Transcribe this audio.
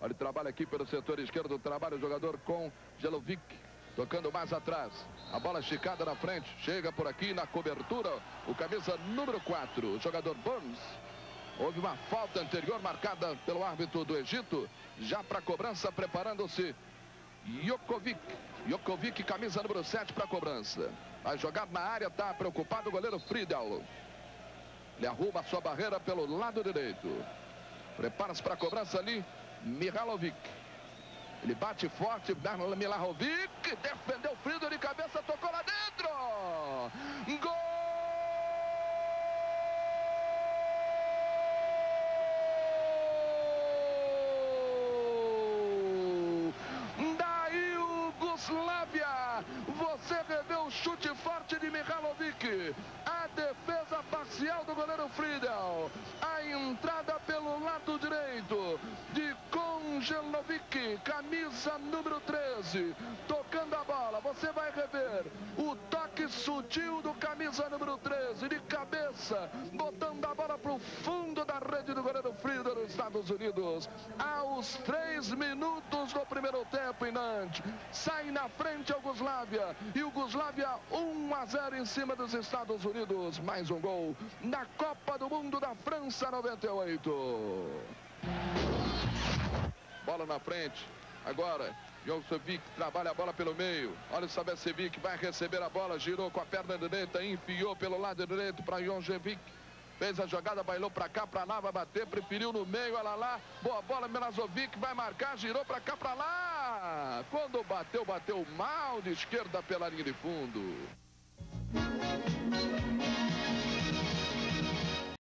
Olha, trabalha aqui pelo setor esquerdo, trabalha o jogador com Jelovic. Tocando mais atrás. A bola esticada na frente. Chega por aqui na cobertura. O camisa número 4, o jogador Burns. Houve uma falta anterior marcada pelo árbitro do Egito. Já para cobrança, preparando-se Jokovic. Jokovic, camisa número 7 para cobrança. Vai jogar na área, está preocupado o goleiro Friedel. Ele arruma a sua barreira pelo lado direito. Prepara-se para a cobrança ali, Mihalovic. Ele bate forte, Milahovic, defendeu o Friedel de cabeça, tocou lá dentro. Gol! Você revê o chute forte de Mihalovic. A defesa parcial do goleiro Friedel. A entrada pelo lado direito de Konjelovic, camisa número 13. Tocando a bola. Você vai rever o toque sutil do camisa número 13. De cabeça, botando a bola para o fundo da rede do goleiro Friedel dos Estados Unidos. Aos três minutos do primeiro tempo em. Sai na frente a Yugoslávia. Yugoslávia 1 a 0 em cima dos Estados Unidos. Mais um gol na Copa do Mundo da França 98. Bola na frente. Agora, Jokovic trabalha a bola pelo meio. Olha o Sabesevic, vai receber a bola, girou com a perna direita, enfiou pelo lado direito para Jokovic. Fez a jogada, bailou para cá, para lá, vai bater, preferiu no meio, olha lá. Boa bola, Melazovic vai marcar, girou para cá, para lá. Quando bateu, bateu mal de esquerda pela linha de fundo.